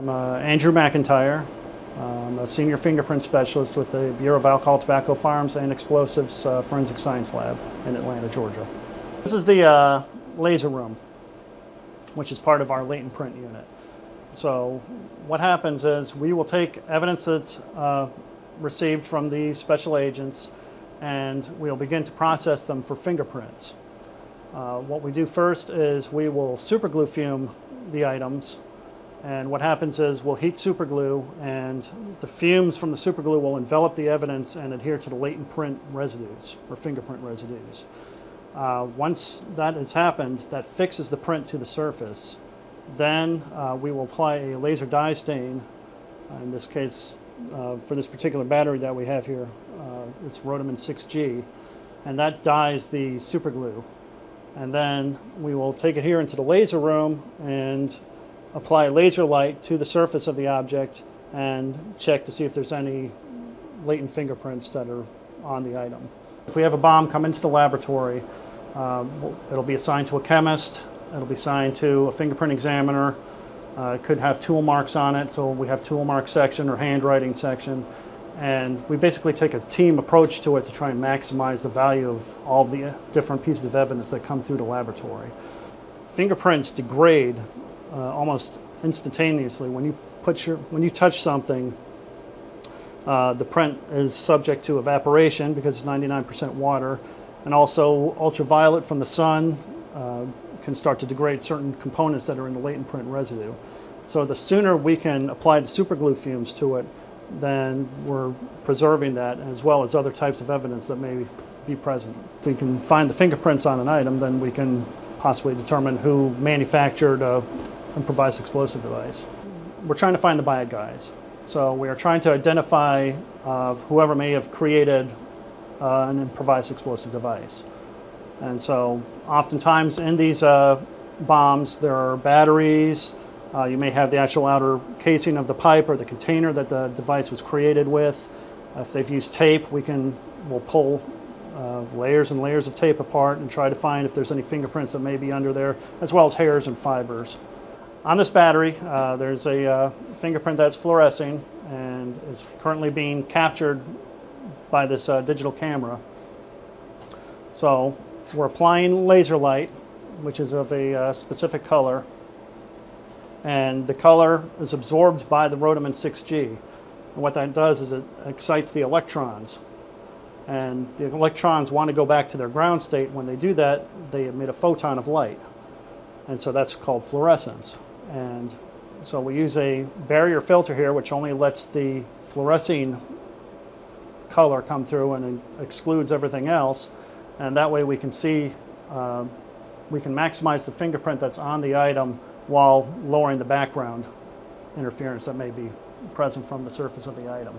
I'm uh, Andrew McIntyre. I'm a senior fingerprint specialist with the Bureau of Alcohol, Tobacco, Firearms, and Explosives uh, Forensic Science Lab in Atlanta, Georgia. This is the uh, laser room, which is part of our latent print unit. So what happens is we will take evidence that's uh, received from the special agents and we'll begin to process them for fingerprints. Uh, what we do first is we will superglue fume the items and what happens is we'll heat superglue and the fumes from the superglue will envelop the evidence and adhere to the latent print residues or fingerprint residues. Uh, once that has happened, that fixes the print to the surface. Then uh, we will apply a laser dye stain. Uh, in this case, uh, for this particular battery that we have here, uh, it's Rhodamine 6G, and that dyes the superglue. And then we will take it here into the laser room and apply laser light to the surface of the object and check to see if there's any latent fingerprints that are on the item. If we have a bomb come into the laboratory, um, it'll be assigned to a chemist, it'll be assigned to a fingerprint examiner, uh, it could have tool marks on it, so we have tool mark section or handwriting section. And we basically take a team approach to it to try and maximize the value of all the different pieces of evidence that come through the laboratory. Fingerprints degrade uh, almost instantaneously. When you put your, when you touch something, uh, the print is subject to evaporation because it's 99% water, and also ultraviolet from the sun uh, can start to degrade certain components that are in the latent print residue. So the sooner we can apply the superglue fumes to it, then we're preserving that as well as other types of evidence that may be present. If we can find the fingerprints on an item, then we can possibly determine who manufactured a improvised explosive device. We're trying to find the bad guys. So we are trying to identify uh, whoever may have created uh, an improvised explosive device. And so oftentimes in these uh, bombs, there are batteries. Uh, you may have the actual outer casing of the pipe or the container that the device was created with. If they've used tape, we can, we'll pull uh, layers and layers of tape apart and try to find if there's any fingerprints that may be under there, as well as hairs and fibers. On this battery, uh, there's a uh, fingerprint that's fluorescing and is currently being captured by this uh, digital camera. So we're applying laser light, which is of a uh, specific color, and the color is absorbed by the Rhodamine 6G. And what that does is it excites the electrons. And the electrons want to go back to their ground state. When they do that, they emit a photon of light. And so that's called fluorescence. And so we use a barrier filter here, which only lets the fluorescing color come through and excludes everything else. And that way we can see, uh, we can maximize the fingerprint that's on the item while lowering the background interference that may be present from the surface of the item.